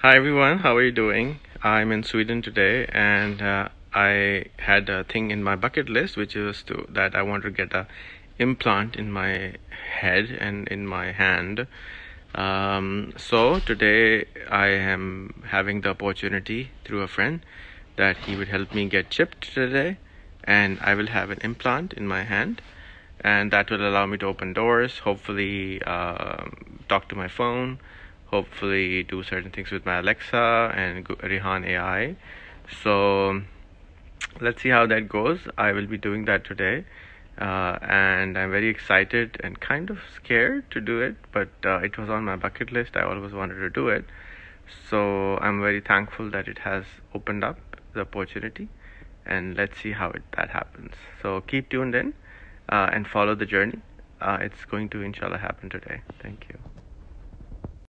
Hi everyone, how are you doing? I'm in Sweden today, and uh, I had a thing in my bucket list, which is to that I want to get a implant in my head and in my hand. Um, so today I am having the opportunity through a friend that he would help me get chipped today, and I will have an implant in my hand, and that will allow me to open doors, hopefully uh, talk to my phone hopefully do certain things with my Alexa and Rehan AI. So let's see how that goes. I will be doing that today. Uh, and I'm very excited and kind of scared to do it, but uh, it was on my bucket list. I always wanted to do it. So I'm very thankful that it has opened up the opportunity, and let's see how it, that happens. So keep tuned in uh, and follow the journey. Uh, it's going to, inshallah, happen today. Thank you.